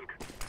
tank.